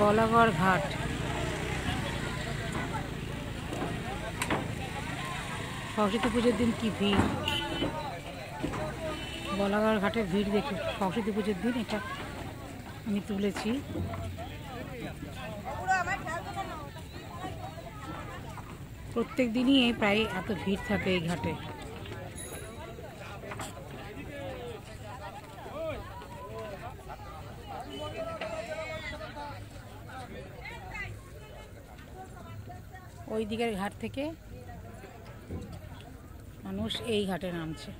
বলাগড় ঘাট। সরস্বতী পুজোর দিন কি ভিড়? বলাগড় ঘাটে ভিড় দেখি সরস্বতী পুজোর দিন এটা আমি তুলেছি। প্রত্যেক দিনই প্রায় এত ভিড় থাকে এই ঘাটে। ওই দিকের ঘাট থেকে মানুষ এই ঘাটে নামছে।